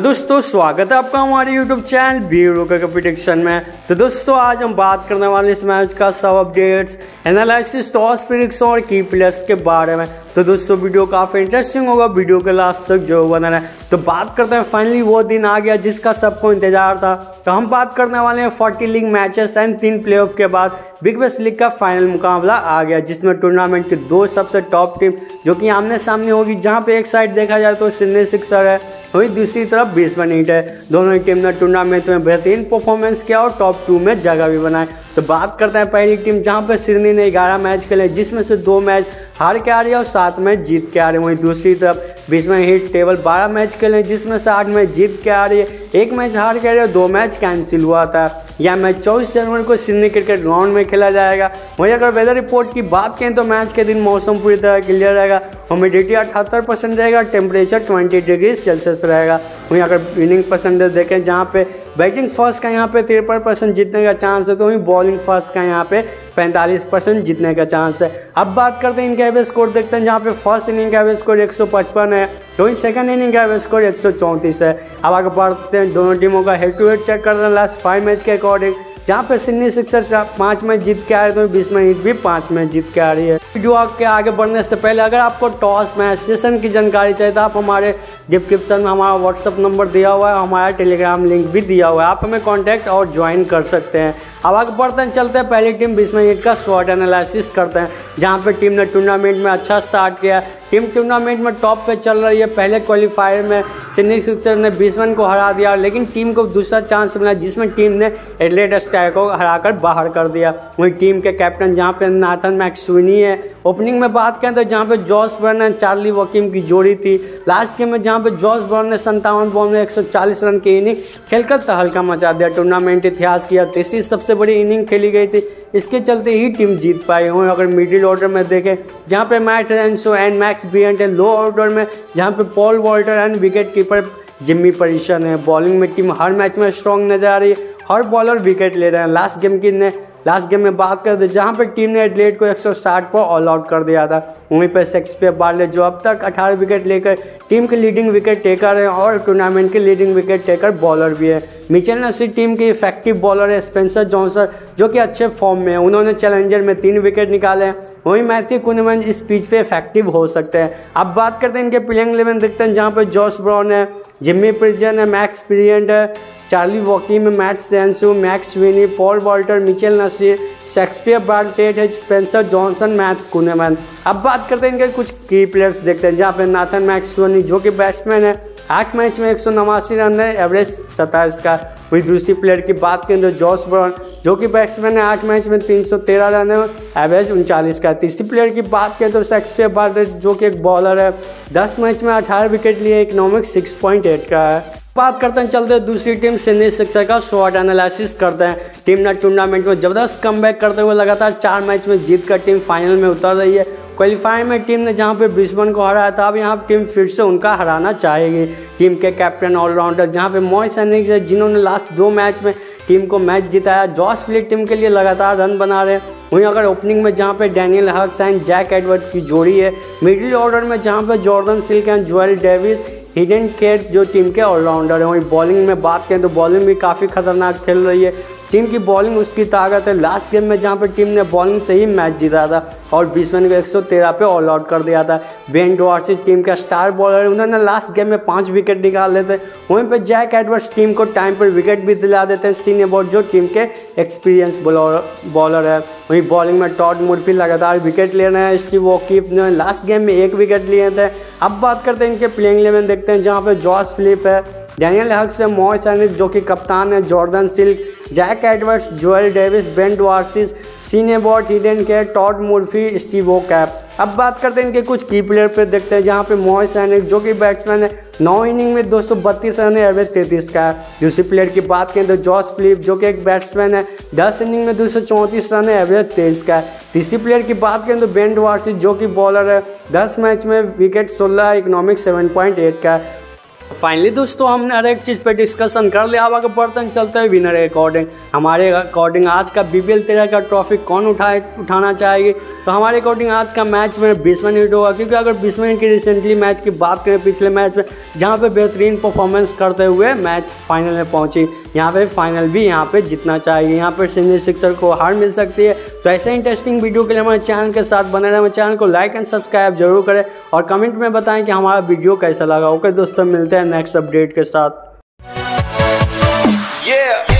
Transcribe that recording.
दोस्तों, स्वागत है आपका हमारे YouTube चैनल बीरो का प्रिडिक्शन में। तो दोस्तों, आज हम बात करने वाले इस मैच का सब अपडेट्स एनालिसिस टॉस प्रिडिक्शन और की प्लेयर्स के बारे में। तो दोस्तों वीडियो काफ़ी इंटरेस्टिंग होगा वीडियो के लास्ट तक जो बना रहे। तो बात करते हैं फाइनली वो दिन आ गया जिसका सबको इंतज़ार था। तो हम बात करने वाले हैं फोर्टी लीग मैचेस एंड तीन प्ले के बाद बिग बेस लीग का फाइनल मुकाबला आ गया, जिसमें टूर्नामेंट की दो सबसे टॉप टीम जो कि आमने सामने होगी, जहाँ पे एक साइड देखा जाए तो सिडनी सिक्सर है। वहीं दूसरी तरफ़ ब्रिस्बेन हीट है। दोनों ही टीम ने टूर्नामेंट में बेहतरीन परफॉर्मेंस किया और टॉप टू में जगह भी बनाए तो बात करते हैं पहली टीम जहाँ पर सिडनी ने ग्यारह मैच खेले, जिसमें से दो मैच हार के आ रही है और सात मैच जीत के आ रही है वहीं दूसरी तरफ़ में हिट टेबल बारह मैच खेले, जिसमें से आठ मैच जीत के आ रही है एक मैच हार के आ रही है दो मैच कैंसिल हुआ था। यह मैच चौबीस जनवरी को सिडनी क्रिकेट ग्राउंड में खेला जाएगा। वहीं अगर वेदर रिपोर्ट की बात करें तो मैच के दिन मौसम पूरी तरह क्लियर रहेगा। ह्यूमिडिटी अठहत्तर परसेंट रहेगा टेम्परेचर ट्वेंटी डिग्री सेल्सियस रहेगा। वहीं अगर विनिंग परसेंटेज देखें, जहाँ पे बैटिंग फ़र्स्ट का यहाँ पे तिरपन परसेंट जीतने का चांस है तो वहीं बॉलिंग फ़र्स्ट का यहाँ पे पैंतालीस परसेंट जीतने का चांस है। अब बात करते हैं इनका एवरेज स्कोर देखते हैं जहाँ पे फ़र्स्ट इनिंग का एवरेज स्कोर एक सौ पचपन है तो वहीं सेकंड इनिंग का एवरेज स्कोर एक सौ चौंतीस है। अब आगे बढ़ते हैं, दोनों टीमों का हेड टू हेड चेक कर रहे हैं लास्ट फाइव मैच के अकॉर्डिंग जहाँ पे सिडनी सिक्सर्स पाँच मैच जीत के आ रही है तो बीस में भी पाँच मैच जीत के आ रही है। वीडियो के आगे बढ़ने से पहले अगर आपको टॉस मैच, सेशन की जानकारी चाहिए तो आप हमारे डिस्क्रिप्शन में हमारा व्हाट्सअप नंबर दिया हुआ है, हमारा टेलीग्राम लिंक भी दिया हुआ है। आप हमें कॉन्टैक्ट और ज्वाइन कर सकते हैं। अब आगे बढ़ते हैं, चलते हैं। पहली टीम बीस मिनट का शॉर्ट एनालिसिस करते हैं, जहाँ पे टीम ने टूर्नामेंट में अच्छा स्टार्ट किया टीम टूर्नामेंट में टॉप पे चल रही है। पहले क्वालिफायर में सिडनी सिक्सर ने बीसवन को हरा दिया, लेकिन टीम को दूसरा चांस मिला, जिसमें टीम ने एडलेट स्टार को हराकर बाहर कर दिया। वहीं टीम के कैप्टन जहाँ पे नाथन मैक्सविनी है। ओपनिंग में बात करें तो जहाँ पे Josh Brown and Charlie Wakim की जोड़ी थी। लास्ट गेम में जहाँ पे जॉस बर्न ने संतावन बॉल में 140 रन की इनिंग खेलकर तहलका मचा दिया। टूर्नामेंट इतिहास की अब तीसरी सबसे बड़ी इनिंग खेली गई थी। इसके चलते ही टीम जीत पाई। हुए अगर मिडिल ऑर्डर में देखें, जहाँ पे Matt Renshaw and Max Bryant है लो ऑर्डर में, जहाँ पे Paul Walter and wicket keeper Jimmy Peirson है बॉलिंग में टीम हर मैच में स्ट्रॉन्ग नज़र आ रही है। हर बॉलर विकेट ले रहे हैं। लास्ट गेम की ने? लास्ट गेम में बात करते जहाँ पर टीम ने एडलेट को 160 पर ऑल आउट कर दिया था। वहीं पर शेक्सपियर बार्ले, जो अब तक 18 विकेट लेकर टीम के लीडिंग विकेट टेकर है और टूर्नामेंट के लीडिंग विकेट टेकर बॉलर भी है। मिचेल नसीर टीम के इफ़ेक्टिव बॉलर है, स्पेंसर जॉनसन, जो कि अच्छे फॉर्म में है। उन्होंने चैलेंजर में तीन विकेट निकाले हैं। वहीं मैथ्यू कुनमन इस पिच पे इफ़ेक्टिव हो सकते हैं। अब बात करते हैं इनके प्लेइंग इलेवन देखते हैं, जहाँ पर जॉस ब्राउन है, जिम्मी प्रिजन है, मैक्स पिरियंट है Charlie Wakim Matt Renshaw Max Vinny Paul Walter, Michael Neser Xavier Bartlett है स्पेंसर, जॉनसन, मैथ कुनेमैन। अब बात करते हैं इनके कुछ की प्लेयर्स देखते हैं, जहाँ पे नाथन, मैक्स सोनी जो कि बैट्समैन है आठ मैच में एक सौ नवासी रन है एवरेज सत्ताईस का। वही दूसरी प्लेयर की बात करें तो जॉस ब्रॉन जो कि बैट्समैन है आठ मैच में तीन सौ तेरह रन है एवरेज उनचालीस का। तीसरी प्लेयर की बात करें तो शेक्सपियर बार्टेट जो कि एक बॉलर है, दस मैच में अठारह विकेट लिए इकोनॉमिक सिक्स पॉइंट एट का है। बात करते हैं, चलते हैं, दूसरी टीम सिडनी शिक्षक का शॉर्ट एनालिसिस करते हैं। टीम ने टूर्नामेंट में ज़बरदस्त कम करते हुए लगातार चार मैच में जीत कर टीम फाइनल में उतर रही है। क्वालिफायर में टीम ने जहाँ पे ब्रिस्बन को हराया था, अब यहाँ टीम फिर से उनका हराना चाहेगी। टीम के कैप्टन ऑलराउंडर जहाँ पे मॉय सैनिक है, जिन्होंने लास्ट दो मैच में टीम को मैच जिताया जॉस प्लेट टीम के लिए लगातार रन बना रहे हैं। वहीं अगर ओपनिंग में जहाँ पे Daniel Hughes and Jack Edward की जोड़ी है मिडिल ऑर्डर में जहाँ पे Jordan Silk and Joel Davies Hayden Kerr जो टीम के ऑलराउंडर हैं, वहीं बॉलिंग में बात करें तो बॉलिंग भी काफ़ी खतरनाक खेल रही है। टीम की बॉलिंग उसकी ताकत है। लास्ट गेम में जहाँ पर टीम ने बॉलिंग से ही मैच जीता था और बीसमैन को 113 पे ऑल आउट कर दिया था। बेन डोआरसी टीम का स्टार बॉलर उन्होंने लास्ट गेम में पाँच विकेट निकाल देते वहीं पर जैक एडवर्ड्स टीम को टाइम पर विकेट भी दिला देते हैं। सीन अबाउट जो टीम के एक्सपीरियंस बॉलर है। वहीं बॉलिंग में टॉट मुर्फी लगातार विकेट ले रहे हैं। स्टीव वॉकीफ ने लास्ट गेम में एक विकेट लिए थे। अब बात करते हैं इनके प्लेइंग इलेवन देखते हैं, जहाँ पर जॉर्ज फिलिप है। डैनियल हक से मोह सैनिक जो कि कप्तान है Jordan still Jack Edwards Joel Davies Ben सीने bot Hayden Kerr Todd Murphy Stevo Keefe अब बात करते हैं इनके कुछ की प्लेयर पे, देखते हैं जहाँ पे मोह सैनिक जो कि बैट्समैन है नौ इनिंग में दो सौ बत्तीस रन है एवरेज तैतीस का है। दूसरी प्लेयर की बात करें तो जॉस फिलिप जो कि एक बैट्समैन है, दस इनिंग में दो सौ चौंतीस रन है एवरेज तेईस का है। तीसरी प्लेयर की बात करें तो बेन डुआर्सिस जो कि बॉलर है, दस मैच में विकेट सोलह इकोनॉमिक सेवन पॉइंट एट का है। फाइनली दोस्तों, हमने हर एक चीज़ पे डिस्कशन कर लिया। अब अगर बर्तन चलते हैं विनर अकॉर्डिंग हमारे अकॉर्डिंग आज का बी तेरह का ट्रॉफी कौन उठाए, उठाना चाहेगी? तो हमारे अकॉर्डिंग आज का मैच में बीस मिनट होगा, क्योंकि अगर बीस मिनट की रिसेंटली मैच की बात करें, पिछले मैच में, जहाँ पे बेहतरीन परफॉर्मेंस करते हुए मैच फाइनल में पहुँची, यहाँ पे फाइनल भी यहाँ पे जीतना चाहिए यहाँ पर सीनियर सिक्सर को हार मिल सकती है तो ऐसे इंटरेस्टिंग वीडियो के लिए हमारे चैनल के साथ बने रहे। हमारे चैनल को लाइक एंड सब्सक्राइब ज़रूर करें और कमेंट में बताएँ कि हमारा वीडियो कैसा लगा। ओके दोस्तों, मिलते हैं नेक्स्ट अपडेट के साथ। Yeah.